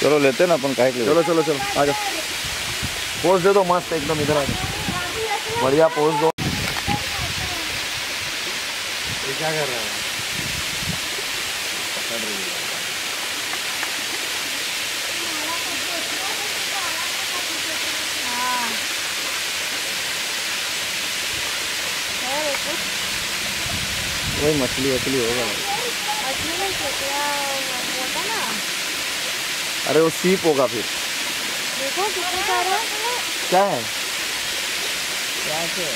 चलो लेते ना अपन काहे के चलो चलो चलो आ जाओ। पोज दे दो मस्त एकदम इधर आ जाओ। बढ़िया पोज दो। ये क्या कर रहा है? वही मछली वछली होगा अरे वो सीप होगा फिर। देखो कितने सारे क्या है? क्या है?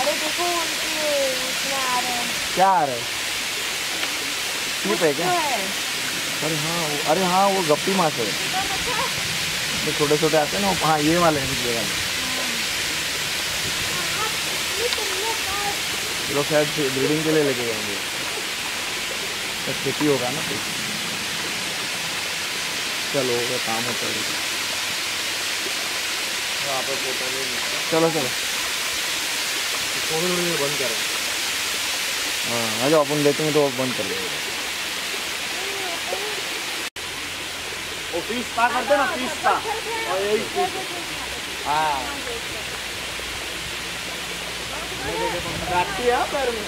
अरे देखो उनके उसमें आ रहे हैं। क्या आ रहा है? सीप है क्या? है। अरे हाँ वो- अरे हाँ वो गप्पी माछ है। जो छोटे छोटे आते हैं ना वो- हाँ ये वाले हैं ये वाले। लोग शायद ब्रीडिंग के लिए लेके जाएँगे तो खेती होगा ना फिर चलो वो काम होता है चलो चलो। बंद कर। हाँ जाओ अपन देखेंगे तो वो बंद कर देंगे। पीस पा करते ना पीस पा और यही पीस हाँ। है हाँ पैर में।